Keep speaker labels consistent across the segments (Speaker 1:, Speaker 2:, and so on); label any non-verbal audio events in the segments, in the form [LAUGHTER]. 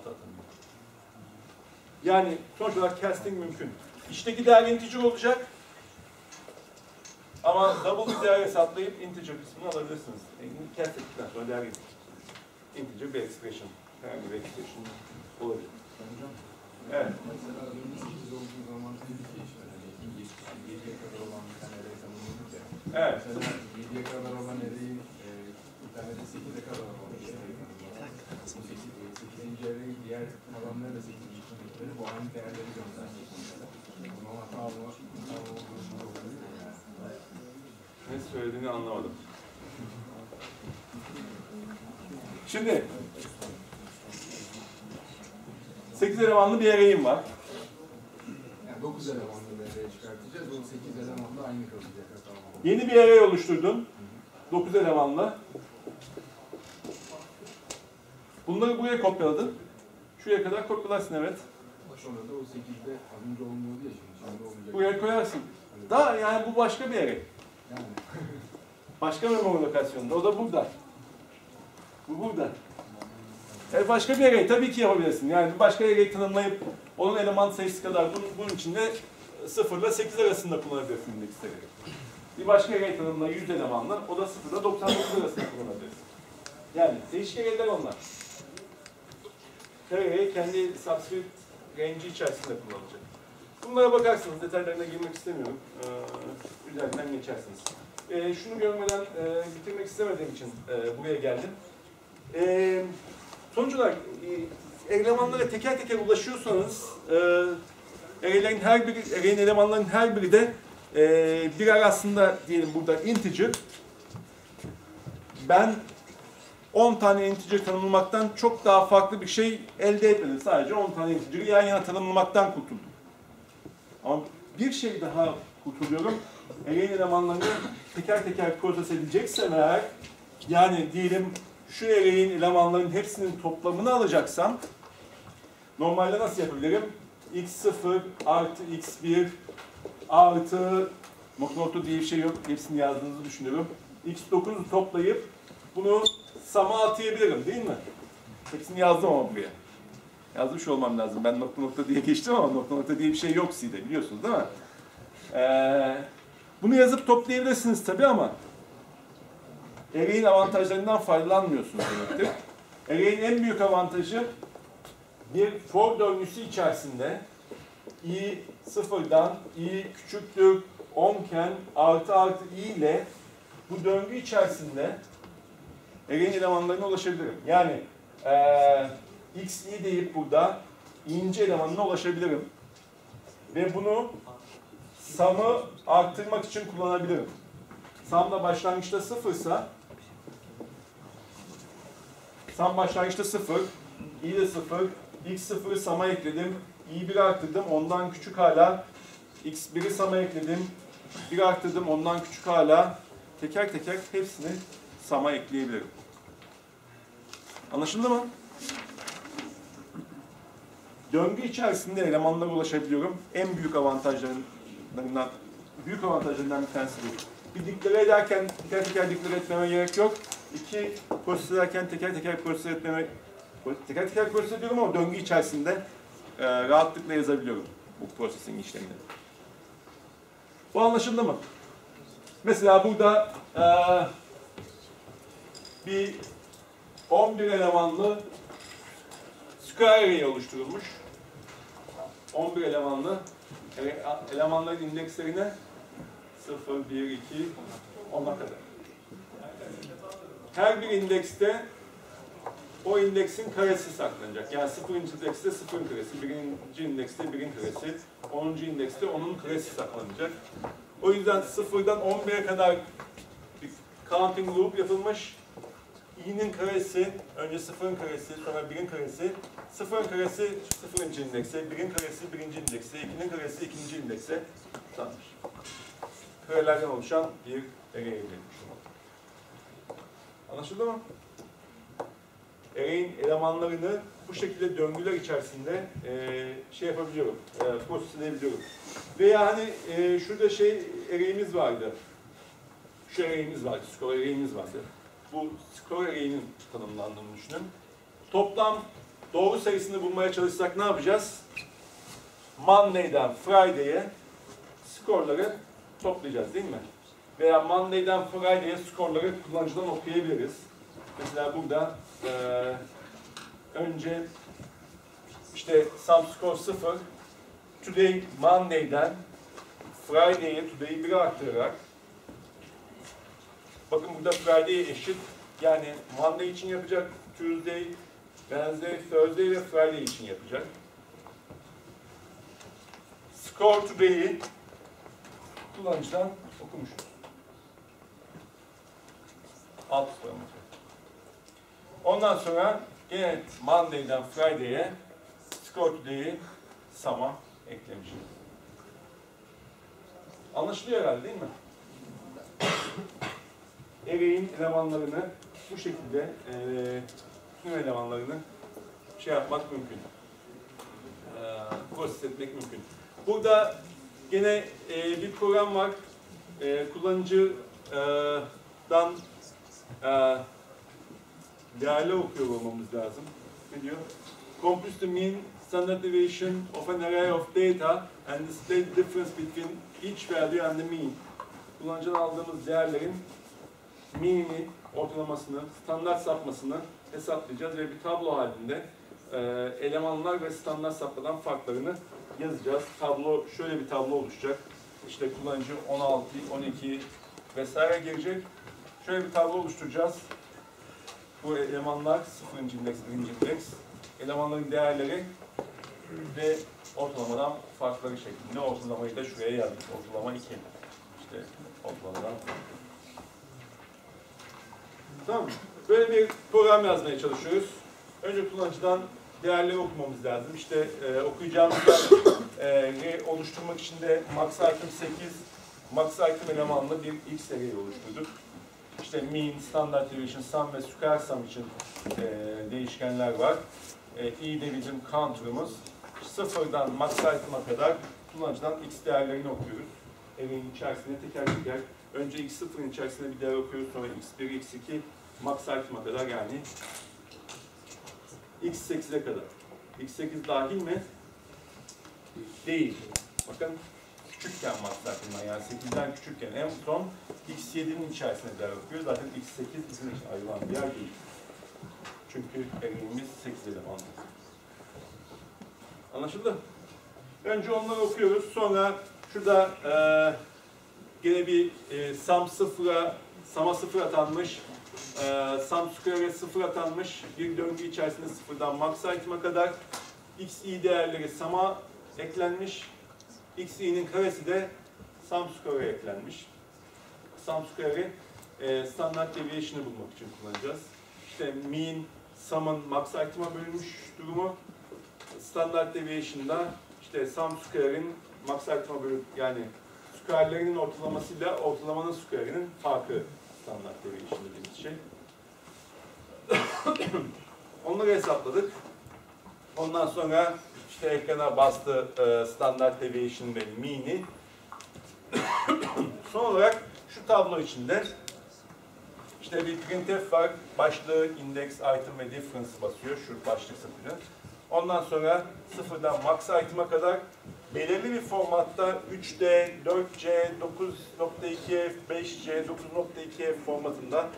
Speaker 1: altı atanıyor. Yani sonuç olarak casting mümkün. İçteki değer integer olacak. Ama double bir değer hesaplayıp integer kısmını alabilirsiniz. Yani cast ettikten sonra değer getirir. Integer bir expression. Herhangi bir expression olabilir. Evet.
Speaker 2: mesela 28 olduğu zaman dedik ki işte hani 7'ye kadar olan.
Speaker 1: Evet.
Speaker 2: Mesela 7'ye kadar olan array'in e, 8'e kadar olan array tanımladık. Bu 8. array diğer alanlara da 8. tanımladık. Bu aynı değerleri gönderecek mesela. O zaman hata olma, hata olduğunu olabilir mi yani?
Speaker 1: Ne söylediğini anlamadım. Şimdi 8 elemanlı bir array'im var.
Speaker 2: Yani 9 elemanlı bir array çıkartacağız. O 8 eleman da aynı kalacak.
Speaker 1: Yeni bir array oluşturdun. 9 elemanlı. Bunları buraya kopyaladın. Şuraya kadar kopyalarsın evet.
Speaker 2: Sonra da o 8'de az önce olmuyordu ya şimdi. Olmayacak.
Speaker 1: Buraya koyarsın. Daha yani bu başka bir array.
Speaker 2: Yani. [LAUGHS]
Speaker 1: Başka memori lokasyonunda. O da burada. Bu burada. E başka bir array tabii ki yapabilirsin. Yani bir başka array tanımlayıp onun eleman sayısı kadar bunun, bunun içinde 0 ile 8 arasında kullanabilirsin indeksleri. Bir başka array tanımla 100 elemanla o da 0 ile 99 arasında kullanabilirsin. Yani değişik array'ler onlar. Array kendi subscript range'i içerisinde kullanacak. Bunlara bakarsınız. Detaylarına girmek istemiyorum. Ee, üzerinden geçersiniz. Ee, şunu görmeden e, bitirmek istemediğim için e, buraya geldim. E, sonuç olarak e, elemanlara teker teker ulaşıyorsanız e, array'lerin her biri, array'in elemanların her biri de e, birer aslında diyelim burada integer. Ben 10 tane integer tanımlamaktan çok daha farklı bir şey elde etmedim. Sadece 10 tane integer'ı yan yana tanımlamaktan kurtuldum. Ama bir şey daha kurtuluyorum. Array'in elemanlarını teker teker proses edeceksem eğer, yani diyelim şu array'in elemanlarının hepsinin toplamını alacaksam, normalde nasıl yapabilirim? x0 artı x1 artı nokta diye bir şey yok. Hepsini yazdığınızı düşünüyorum. x9'u toplayıp bunu sama atayabilirim değil mi? Hepsini yazdım ama buraya. Yazmış olmam lazım. Ben nokta nokta diye geçtim ama nokta nokta diye bir şey yok C'de biliyorsunuz değil mi? Ee, bunu yazıp toplayabilirsiniz tabii ama array'in avantajlarından faydalanmıyorsunuz demektir. [LAUGHS] Array'in en büyük avantajı bir for döngüsü içerisinde i sıfırdan i küçüktür 10 iken artı artı i ile bu döngü içerisinde array'in elemanlarına ulaşabilirim. Yani eee x i deyip burada ince elemanına ulaşabilirim. Ve bunu sum'ı arttırmak için kullanabilirim. Sum da başlangıçta sıfırsa sum başlangıçta sıfır, i de sıfır, x sıfırı sum'a ekledim, i 1 arttırdım, ondan küçük hala, x 1'i sum'a ekledim, 1 arttırdım, ondan küçük hala, teker teker hepsini sum'a ekleyebilirim. Anlaşıldı mı? Döngü içerisinde elemanlara ulaşabiliyorum. En büyük avantajlarından, büyük avantajlarından bir tanesi bu. Bir diklere ederken teker teker diklere etmeme gerek yok. İki, proses ederken teker teker proses etmeme, teker teker proses ediyorum ama döngü içerisinde e, rahatlıkla yazabiliyorum bu processing işlemini. Bu anlaşıldı mı? Mesela burada e, bir 11 elemanlı array oluşturulmuş. 11 elemanlı ele- elemanların indekslerine 0, 1, 2, 10'a kadar. Her bir indekste o indeksin karesi saklanacak. Yani 0. indekste 0'ın karesi, 1. indekste 1'in karesi, 10. indekste onun karesi saklanacak. O yüzden 0'dan 11'e kadar bir counting loop yapılmış. İ'nin karesi, önce 0'ın karesi, sonra 1'in karesi, 0'ın karesi 0. indekse, 1'in karesi 1. indekse, 2'nin karesi 2. indekse tutanmış. Karelerden oluşan bir array elde. Anlaşıldı mı? Array'in elemanlarını bu şekilde döngüler içerisinde eee, şey yapabiliyorum, eee proses edebiliyorum. Veya hani eee, şurada şey array'imiz vardı. Şu array'imiz vardı, score array'imiz vardı. Bu array'inin tanımlandığını düşünün. Toplam doğru sayısını bulmaya çalışsak ne yapacağız? Monday'den Friday'e skorları toplayacağız değil mi? Veya Monday'den Friday'e skorları kullanıcıdan okuyabiliriz. Mesela burada eee, önce işte sum score 0 today Monday'den Friday'e today'i 1'e arttırarak bakın burada Friday'e eşit yani Monday için yapacak Tuesday, Wednesday, Thursday ve Friday için yapacak. Score today'i kullanıcıdan okumuşuz. Alt parametre. Ondan sonra gene Monday'den Friday'e Score today'i Sum'a eklemişiz. Anlaşılıyor herhalde değil mi? Array'in elemanlarını bu şekilde eee tüm elemanlarını şey yapmak mümkün. Eee proses etmek mümkün. Burada gene eee, bir program var. Eee kullanıcıdan eee değerli okuyor olmamız lazım. Ne diyor? Compute the mean standard deviation of an array of data and display the difference between each value and the mean. Kullanıcıdan aldığımız değerlerin mean'ini, ortalamasını, standart sapmasını hesaplayacağız ve bir tablo halinde e, elemanlar ve standart sapmadan farklarını yazacağız. Tablo şöyle bir tablo oluşacak. İşte kullanıcı 16, 12 vesaire girecek. Şöyle bir tablo oluşturacağız. Bu elemanlar 0. indeks, 1. indeks. Elemanların değerleri ve ortalamadan farkları şeklinde. Ortalamayı da şuraya yazdık. Ortalama 2. İşte ortalamadan Tamam mı? Böyle bir program yazmaya çalışıyoruz. Önce kullanıcıdan değerleri okumamız lazım. İşte e, okuyacağımız değerleri oluşturmak için de max item 8, max item elemanlı bir x seriyi oluşturduk. İşte mean, standard deviation, sum ve square sum için e, değişkenler var. E, i de bizim counter'ımız. Sıfırdan max item'a kadar kullanıcıdan x değerlerini okuyoruz. Evin içerisinde teker teker önce x0'ın içerisinde bir değer okuyoruz sonra x1, x2, max item'a kadar yani x8'e kadar. x8 dahil mi? Değil. Bakın küçükken max item'dan yani 8'den küçükken en son x7'nin içerisinde değer okuyoruz. Zaten x8 bizim için ayrılan bir yer değil. Çünkü evimiz 8 elemanlı. Anlaşıldı? Önce onları okuyoruz. Sonra şurada eee gene bir e, sum sıfıra, sum'a sıfır atanmış, e, sum square'e sıfır atanmış bir döngü içerisinde sıfırdan max item'a kadar xi değerleri sum'a eklenmiş, xi'nin karesi de sum square'e eklenmiş. Sum square'i e, standart deviation'ı bulmak için kullanacağız. İşte mean, sum'ın max item'a bölünmüş durumu, standart deviation'da işte sum square'in max item'a bölüp yani square'lerinin ortalamasıyla ortalamanın square'inin farkı standart deviation dediğimiz şey. [COUGHS] Onları hesapladık. Ondan sonra işte ekrana bastı e, standart deviation ve mean'i. [COUGHS] Son olarak şu tablo içinde işte bir printf var. Başlığı, index, item ve difference basıyor. Şu başlık sıfırı. Ondan sonra sıfırdan max item'a kadar belirli bir formatta 3D, 4C, 9.2F, 5C, 9.2F formatında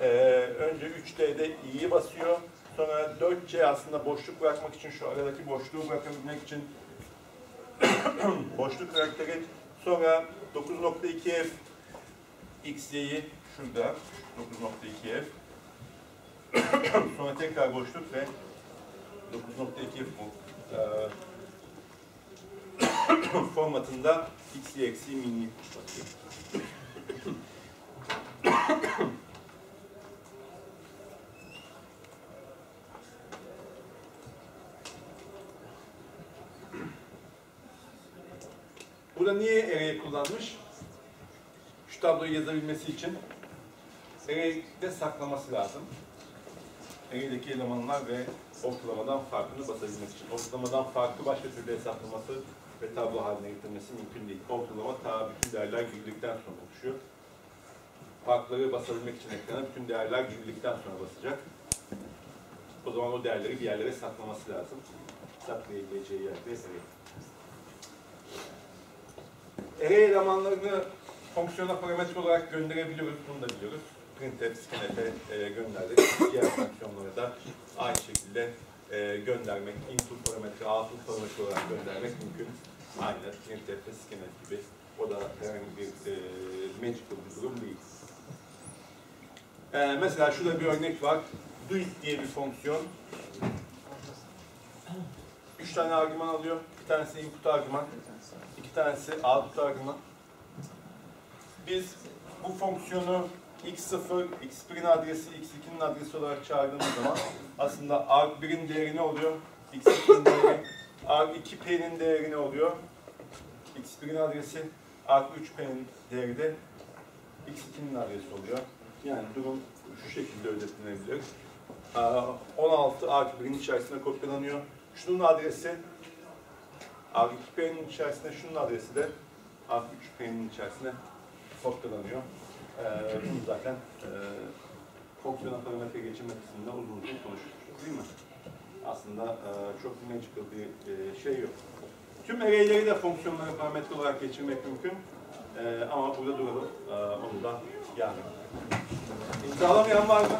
Speaker 1: e, önce 3D'de i'yi basıyor. Sonra 4C aslında boşluk bırakmak için şu aradaki boşluğu bırakabilmek için [CLEARS THROAT] boşluk karakteri. Sonra 9.2F XY'yi şurada 9.2F [CLEARS THROAT] sonra tekrar boşluk ve 9.2F bu. Ee, [COUGHS] formatında x'li eksi mini. [COUGHS] Burada niye array kullanmış? Şu tabloyu yazabilmesi için array'de saklaması lazım. Array'deki elemanlar ve ortalamadan farkını basabilmek için. Ortalamadan farkı başka türlü hesaplaması ve tablo haline getirmesi mümkün değil. Ortalama ta bütün değerler girdikten sonra oluşuyor. Farkları basabilmek için ekrana bütün değerler girdikten sonra basacak. O zaman o değerleri bir yerlere saklaması lazım. Saklayabileceği yerde array. Array elemanlarını fonksiyona parametre olarak gönderebiliyoruz. Bunu da biliyoruz. Printf, scanf'e e, gönderdik. Diğer [LAUGHS] fonksiyonlara da aynı şekilde e, göndermek, input parametre, output parametre olarak göndermek mümkün. Printf ve scanf gibi. O da herhangi bir e, magical bir durum değil. E, mesela şurada bir örnek var. doit diye bir fonksiyon. Üç tane argüman alıyor. Bir tanesi input argüman, iki tanesi output argüman. Biz bu fonksiyonu x0, x1'in adresi, x2'nin adresi olarak çağırdığımız zaman aslında arg1'in değeri ne oluyor? x2'nin değeri, arg2p'nin değeri ne oluyor? x1'in adresi, arg3p'nin değeri de x2'nin adresi oluyor. Yani durum şu şekilde özetlenebilir. Aa, 16 arg1'in içerisine kopyalanıyor. Şunun adresi arg2p'nin içerisinde, şunun adresi de arg3p'nin içerisine kopyalanıyor. Ee, bunu zaten e, fonksiyona parametre geçirme kısmında uzun uzun konuşmuştuk değil mi? Aslında e, çok magical bir e, şey yok. Tüm array'leri de fonksiyonlara parametre olarak geçirmek mümkün. E, ama burada duralım. E, onu da yani. İmzalamayan var mı?